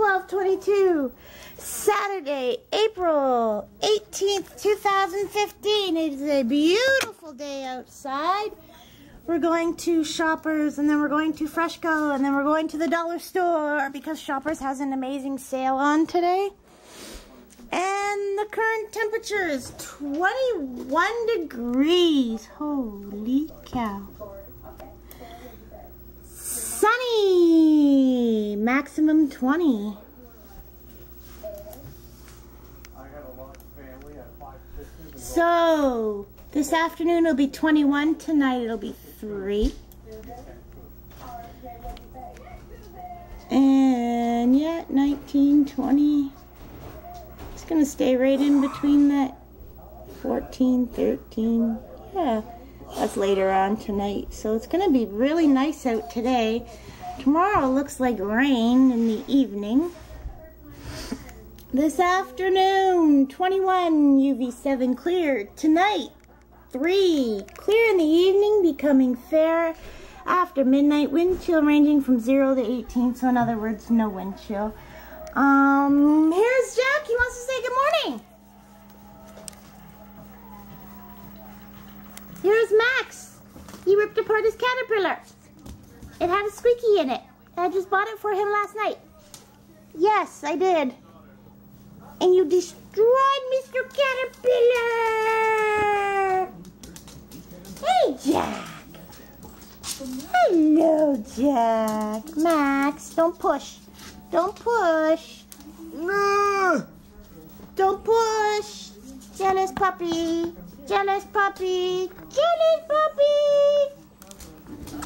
1222, Saturday, April 18th, 2015. It is a beautiful day outside. We're going to Shoppers, and then we're going to Freshco, and then we're going to the dollar store because Shoppers has an amazing sale on today. And the current temperature is 21 degrees. Holy cow. Sunny, maximum 20. So, this afternoon it'll be 21, tonight it'll be 3. And yeah, 19, 20. It's going to stay right in between that 14, 13. Yeah. That's later on tonight. So it's going to be really nice out today. Tomorrow looks like rain in the evening. This afternoon, 21 UV7 clear. Tonight, 3 clear in the evening, becoming fair after midnight. Wind chill ranging from 0 to 18, so in other words, no wind chill. Um, here's Jack. He wants to say good morning. Here's Max. He ripped apart his caterpillar. It had a squeaky in it. I just bought it for him last night. Yes, I did. And you destroyed Mr. Caterpillar. Hey, Jack. Hello, Jack. Max, don't push. Don't push. No. Don't push. Jealous puppy. Jealous puppy. Jealous puppy.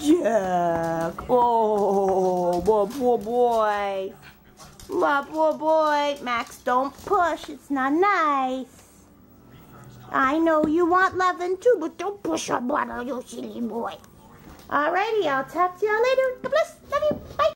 Jack. Oh, my poor boy. My poor boy. Max, don't push. It's not nice. I know you want loving too, but don't push your bottle, you silly boy. Alrighty, I'll talk to y'all later. God bless. Love you. Bye.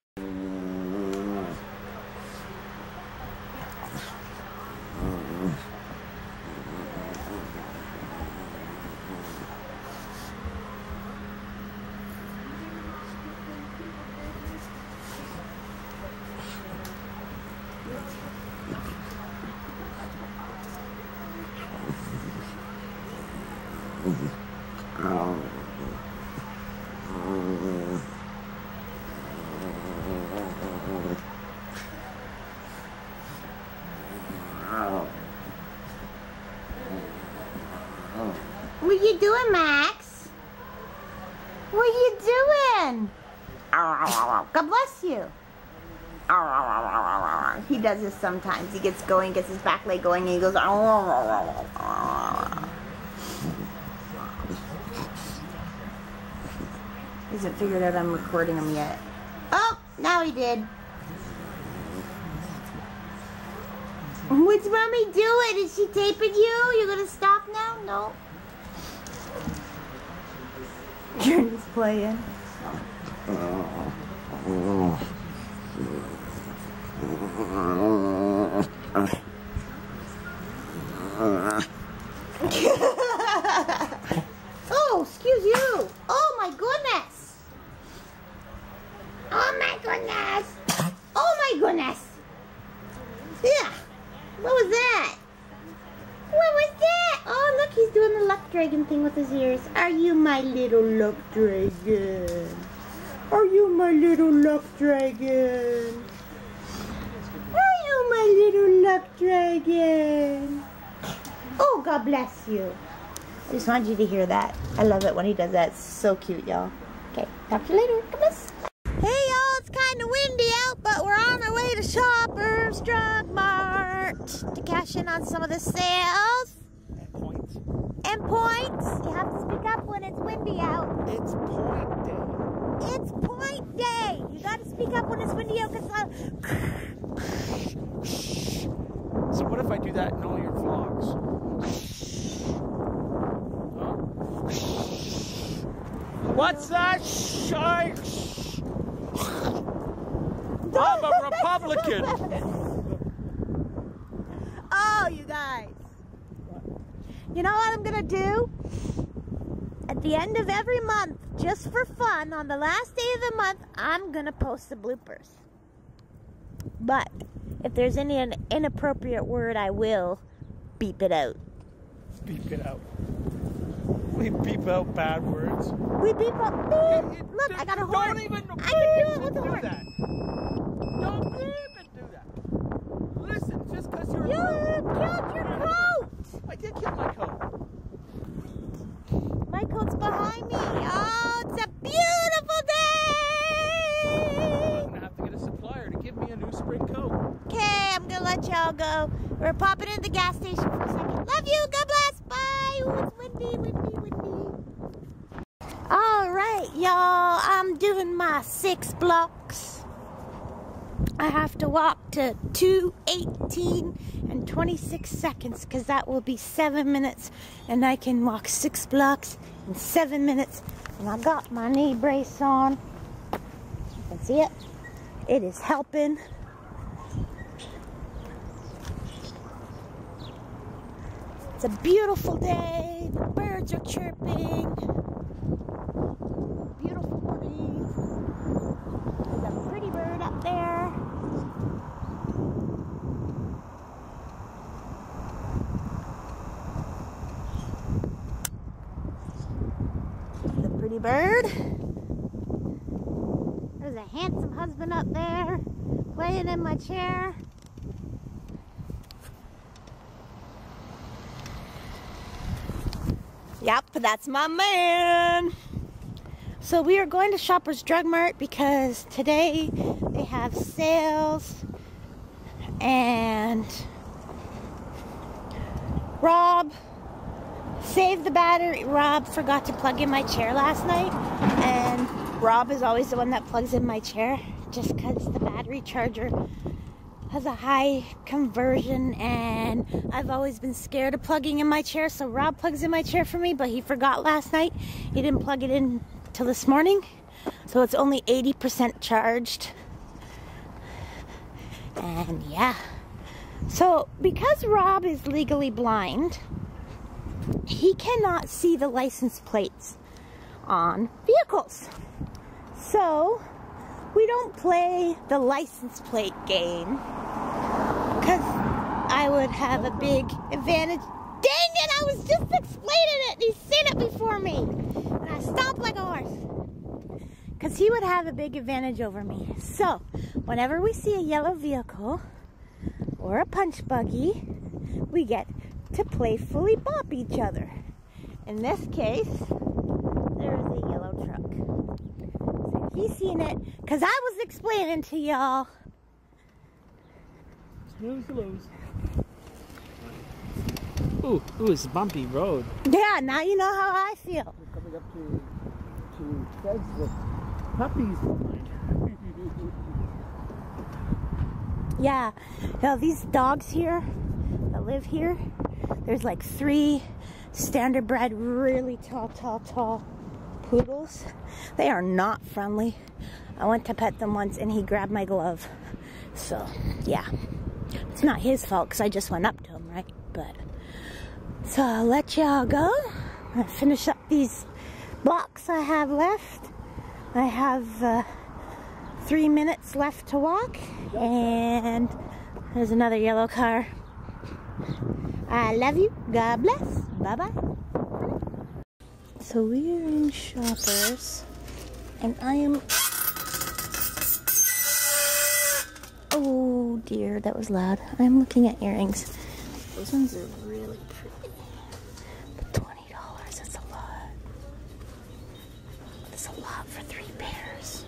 What doing, Max? What are you doing? God bless you. He does this sometimes. He gets going, gets his back leg going, and he goes. He hasn't figured out I'm recording him yet. Oh, now he did. What's mommy doing? Is she taping you? You gonna stop now? No. Journey's playing. oh, excuse you. Oh my goodness. Oh my goodness. Oh my goodness. Yeah. What was that? What was that? Oh, look, he's doing the luck dragon thing with his ears. Are you my little luck dragon? Are you my little luck dragon? Are you my little luck dragon? Oh, God bless you. I just wanted you to hear that. I love it when he does that. It's so cute, y'all. Okay, talk to you later. Bless. Hey, y'all, it's kind of windy out, but we're on our way to Shoppers Drug Mart to cash in on some of the sales. And points. And points. You have to speak up when it's windy out. It's point day. It's point day. You got to speak up when it's windy out because uh, So what if I do that in all your vlogs? Huh? What's that? Shy. I'm a Republican. Oh, you guys. You know what I'm going to do? At the end of every month, just for fun, on the last day of the month, I'm going to post the bloopers. But if there's any an inappropriate word, I will beep it out. Beep it out. We beep out bad words. We beep out. Beep. Look, I got a horn. Don't even I can do it with a horn. that. Don't even do that. Listen, just because you're. You killed your coat. I did kill my coat. My coat's behind me. Oh, it's a beautiful day. I'm gonna have to get a supplier to give me a new spring coat. Okay, I'm gonna let y'all go. We're popping in the gas station for a second. Love you. God bless. Bye. Ooh, it's windy, windy, windy. All right, y'all. I'm doing my six blocks. I have to walk to 218 and 26 seconds because that will be seven minutes, and I can walk six blocks in seven minutes. And I got my knee brace on. You can see it. It is helping. It's a beautiful day. The birds are chirping. Beautiful breeze. There's a pretty bird up there. The bird. There's a handsome husband up there playing in my chair. Yep, that's my man. So we are going to Shoppers Drug Mart because today they have sales and Rob saved the battery. Rob forgot to plug in my chair last night and Rob is always the one that plugs in my chair just because the battery charger has a high conversion and I've always been scared of plugging in my chair so Rob plugs in my chair for me but he forgot last night. He didn't plug it in till this morning so it's only 80% charged. And yeah. So because Rob is legally blind he cannot see the license plates on vehicles so we don't play the license plate game because I would have a big advantage. Dang it, I was just explaining it. He's seen it before me. And I stomped like a horse. Because he would have a big advantage over me. So, whenever we see a yellow vehicle or a punch buggy, we get to playfully bop each other. In this case, there is a yellow truck. So he's seen it because I was explaining to y'all. The lose. Ooh, ooh, it's a bumpy road. Yeah, now you know how I feel. We're coming up to to beds with puppies. Yeah, now these dogs here that live here, there's like three standard bred, really tall, tall, tall poodles. They are not friendly. I went to pet them once and he grabbed my glove. So, yeah. It's not his fault because I just went up to him, right? But, so I'll let y'all go. I'll finish up these blocks I have left. I have uh, three minutes left to walk and there's another yellow car. I love you. God bless. Bye bye. So we are in Shoppers and I am. Oh dear, that was loud. I'm looking at earrings. Those ones are really pretty. But $20, that's a lot. That's a lot for three pairs.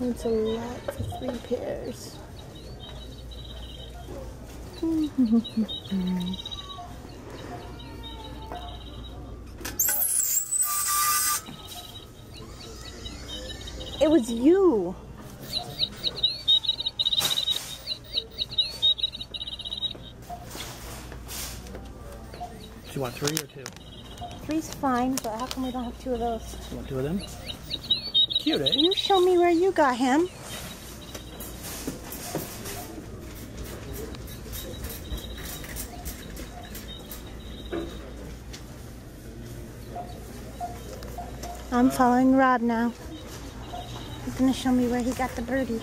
That's a lot for three pairs. It was you. Do you want three or two? Three's fine, but how come we don't have two of those? You want two of them? Cute, eh? You show me where you got him. I'm following Rob now. He's gonna show me where he got the birdie.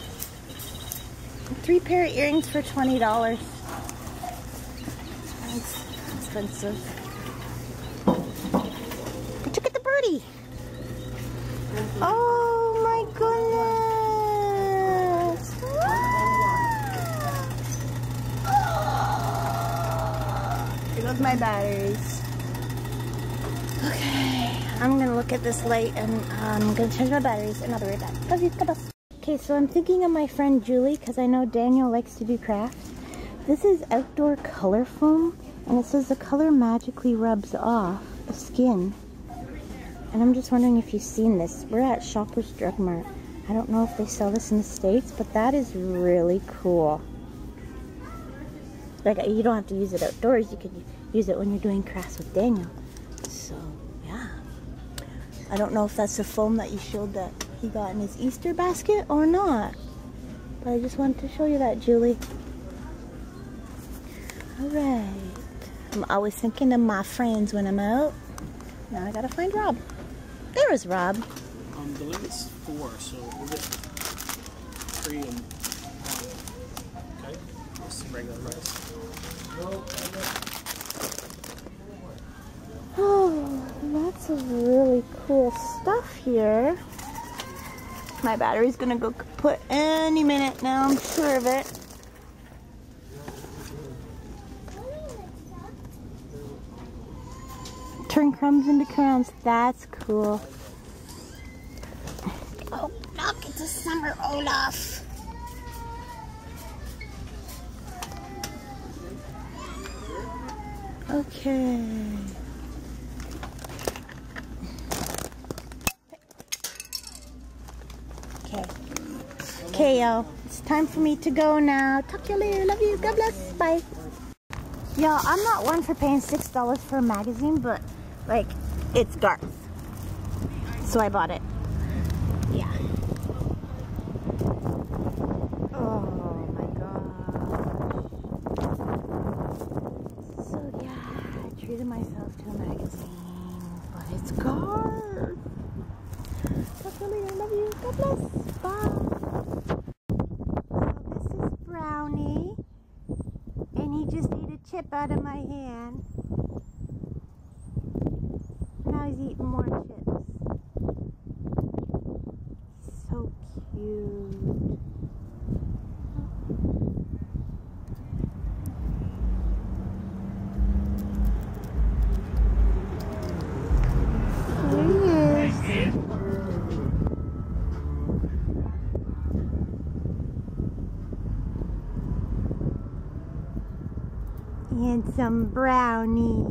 Three pair of earrings for twenty dollars. That's expensive. But look at the birdie. Oh my goodness! Here goes my batteries. Okay, I'm gonna look at this light and um, I'm gonna change my batteries and I'll be right back. Love you, Okay, so I'm thinking of my friend Julie because I know Daniel likes to do crafts. This is outdoor color foam and it says the color magically rubs off the skin. And I'm just wondering if you've seen this. We're at Shoppers Drug Mart. I don't know if they sell this in the States, but that is really cool. Like, you don't have to use it outdoors. You could use it when you're doing crafts with Daniel. So, yeah. I don't know if that's the foam that you showed that he got in his Easter basket or not. But I just wanted to show you that, Julie. Alright. I'm always thinking of my friends when I'm out. Now I gotta find Rob. There is Rob. Um, the limit's four, so we'll get three and one. Okay? Just regular rice. Oh, lots of really cool stuff here. My battery's gonna go put any minute now, I'm sure of it. Turn crumbs into crowns, that's cool. Oh, look, it's a summer Olaf. Okay. It's time for me to go now. Talk to you later. Love you. God bless. Bye. Y'all, I'm not one for paying $6 for a magazine, but, like, it's Garth. So I bought it. Yeah. Oh my gosh. So yeah, I treated myself to a magazine, but it's Garth. Talk to you later. Love you. God bless. Bye. So this is Brownie, and he just ate a chip out of my hand. Now he's eating more chips. So cute. There he is. And some brownie.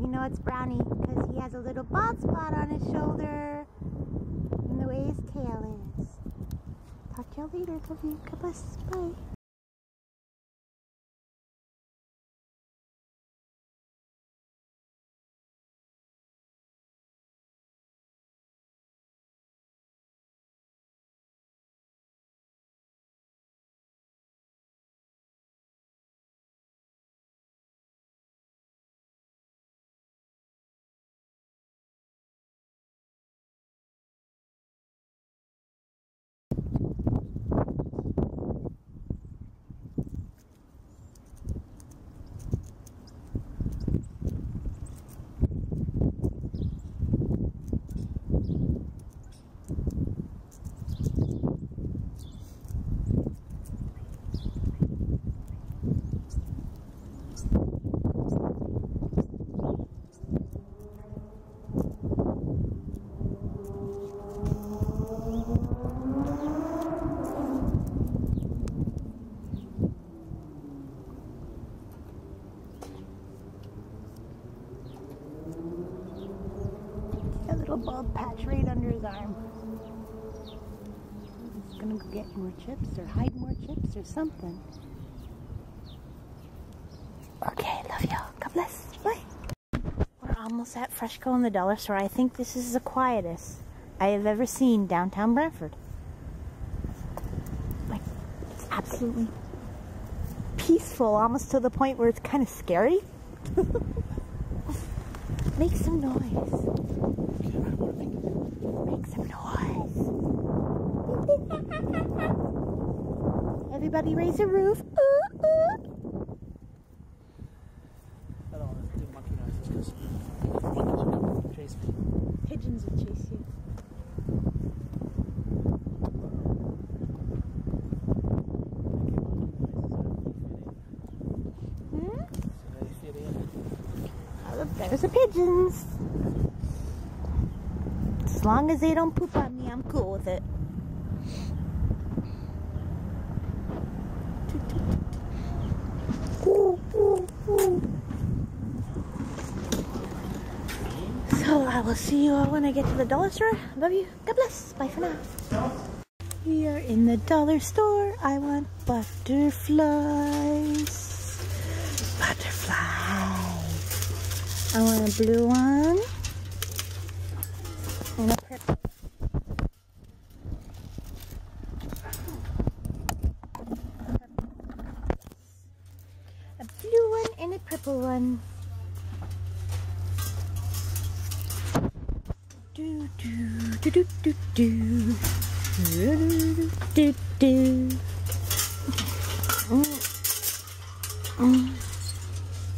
You know it's brownie because he has a little bald spot on his shoulder. And the way his tail is. Talk to you later. Love. God. Bye. A little bald patch right under his arm. He's gonna go get more chips or hide more chips or something. Okay, love y'all. God bless. Bye. We're almost at Freshco in the dollar store. I think this is the quietest I have ever seen downtown Brantford. Like, it's absolutely peaceful, almost to the point where it's kind of scary. Make some noise. Okay, I don't think Make some noise. Everybody raise a roof. Ooh, ooh. I don't want to do monkey noises because monkeys will chase me. Pigeons will chase you. Hmm? So they fit in. Oh, look, there's the pigeons. As long as they don't poop on me, I'm cool with it. So I will see you all when I get to the dollar store. Love you. God bless. Bye for now. We are in the dollar store. I want butterflies. Butterflies. I want a blue one. And a purple. A blue one and a purple one. Do do do do do do. Do do do.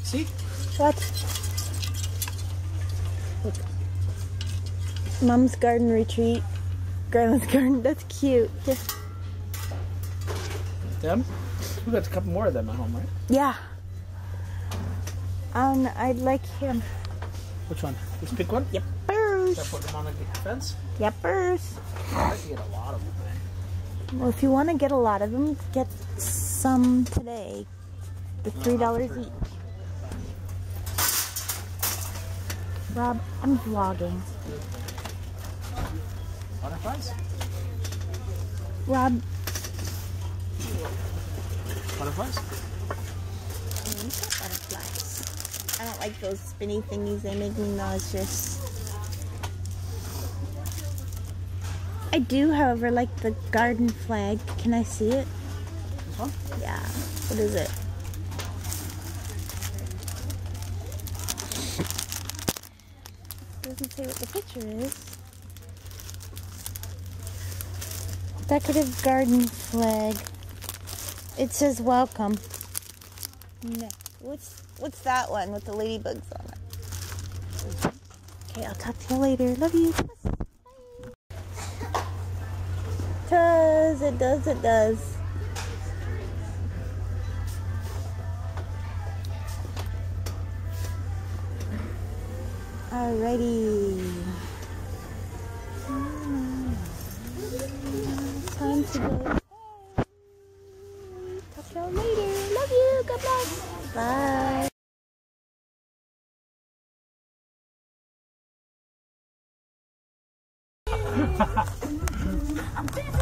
See? What? Look. Mom's garden retreat. Grandma's garden. That's cute. Them? We got a couple more of them at home, right? Yeah. Um, I'd like him. Which one? This pink one? Yep. Should I put them on the fence? Yepers. I get a lot of them. Man. Well, if you want to get a lot of them, get some today. The three dollars each. Rob, I'm vlogging. Butterflies? Rob, Butterflies? Mm, butterflies. I don't like those spinny thingies. They make me nauseous. I do, however, like the garden flag. Can I see it? This one? Yeah. What is it? Doesn't say what the picture is. Decorative garden flag. It says welcome. No. What's what's that one with the ladybugs on it? Okay, I'll talk to you later. Love you. Does it does it does. Alrighty. Time to go. Talk to y'all later. Love you. God bless. Bye. Yes.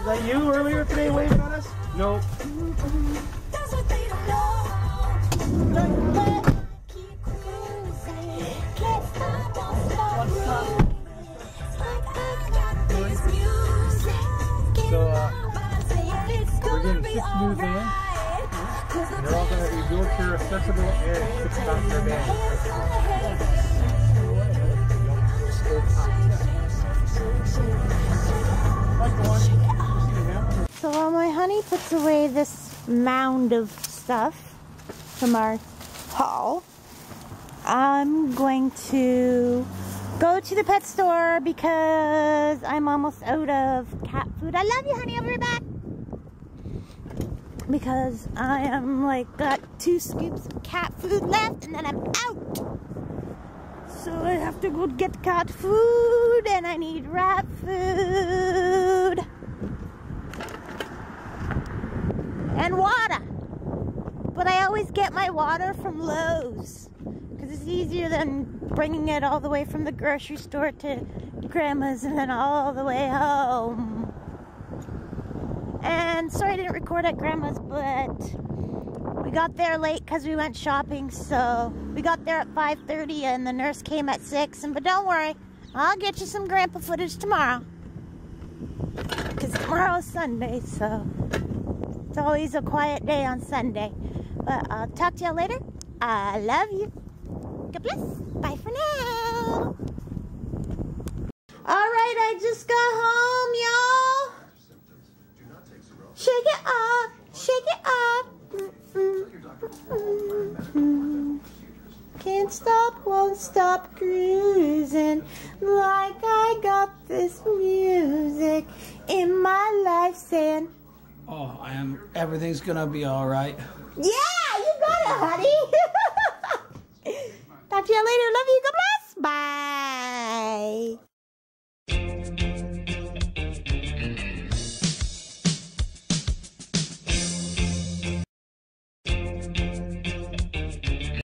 Is that you earlier today waving at us? Nope. So, uh, we're getting six new vans. They're all going to be wheelchair accessible and six passenger vans. Puts away this mound of stuff from our haul, I'm going to go to the pet store because I'm almost out of cat food. I love you, honey. I'll be right back. Because I am like got two scoops of cat food left and then I'm out. So I have to go get cat food and I need rat food. And water. But I always get my water from Lowe's because it's easier than bringing it all the way from the grocery store to grandma's and then all the way home. And sorry I didn't record at grandma's, but we got there late because we went shopping. So we got there at 5:30 and the nurse came at 6. And but don't worry, I'll get you some grandpa footage tomorrow. Because tomorrow is Sunday, so it's always a quiet day on Sunday. But I'll talk to y'all later. I love you. God bless. Bye for now. All right, I just got home, y'all. Shake it up, shake it up. Can't stop, won't stop cruising like I got this music in my life saying, Oh, I am. Everything's gonna be all right. Yeah, you got it, honey. Talk to you later. Love you. God bless. Bye.